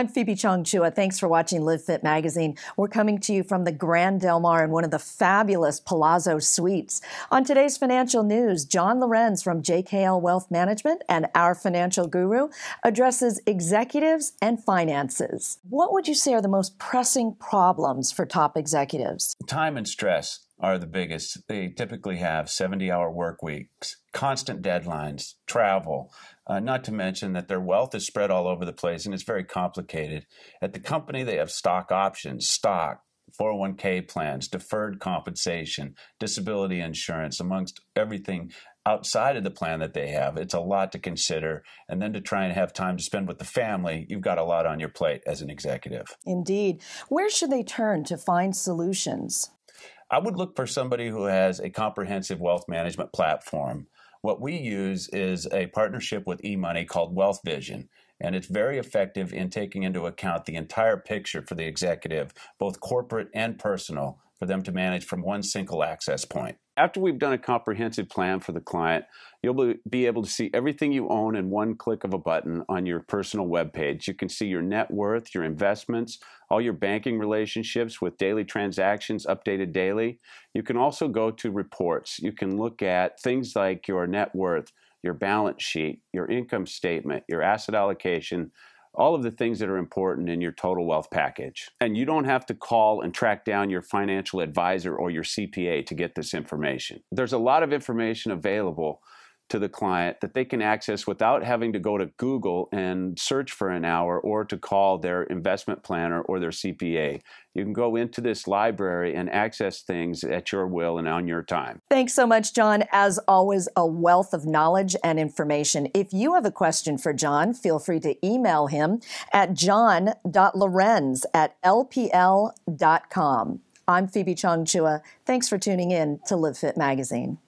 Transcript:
I'm Phoebe Chongchua. Thanks for watching Live Fit Magazine. We're coming to you from the Grand Del Mar in one of the fabulous Palazzo Suites. On today's financial news, John Lohrenz from JKL Wealth Management and our financial guru addresses executives and finances. What would you say are the most pressing problems for top executives? Time and stress are the biggest. They typically have 70 hour work weeks, constant deadlines, travel, uh, not to mention that their wealth is spread all over the place and it's very complicated. At the company, they have stock options, stock, 401k plans, deferred compensation, disability insurance, amongst everything outside of the plan that they have. It's a lot to consider. And then to try and have time to spend with the family, you've got a lot on your plate as an executive. Indeed. Where should they turn to find solutions? I would look for somebody who has a comprehensive wealth management platform. What we use is a partnership with eMoney called Wealth Vision, and it's very effective in taking into account the entire picture for the executive, both corporate and personal, for them to manage from one single access point. After we've done a comprehensive plan for the client, you'll be able to see everything you own in one click of a button on your personal web page. You can see your net worth, your investments, all your banking relationships with daily transactions updated daily. You can also go to reports. You can look at things like your net worth, your balance sheet, your income statement, your asset allocation, all of the things that are important in your total wealth package. And you don't have to call and track down your financial advisor or your CPA to get this information. There's a lot of information available to the client that they can access without having to go to Google and search for an hour or to call their investment planner or their CPA. You can go into this library and access things at your will and on your time. Thanks so much, John. As always, a wealth of knowledge and information. If you have a question for John, feel free to email him at john.lohrenz at lpl.com. I'm Phoebe Chongchua. Thanks for tuning in to Live Fit Magazine.